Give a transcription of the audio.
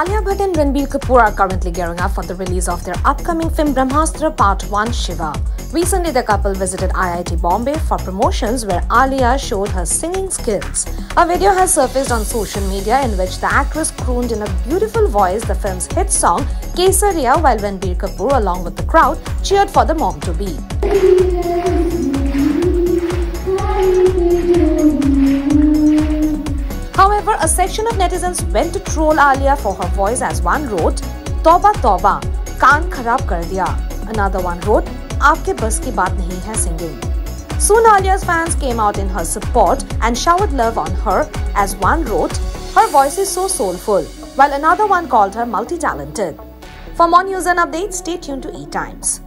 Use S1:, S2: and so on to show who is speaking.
S1: Alia Bhatt and Ranbir Kapoor are currently gearing up for the release of their upcoming film Brahmastra Part 1 Shiva. Recently, the couple visited IIT Bombay for promotions where Alia showed her singing skills. A video has surfaced on social media in which the actress crooned in a beautiful voice the film's hit song Kesariya while Ranbir Kapoor along with the crowd cheered for the mom to be. However, a section of netizens went to troll Alia for her voice as one wrote, Toba Toba, kaan kharab kar diya. Another one wrote, Aapke bas ki baat nahi hai singing. Soon Alia's fans came out in her support and showered love on her as one wrote, Her voice is so soulful, while another one called her multi-talented. For more news and updates, stay tuned to E-Times.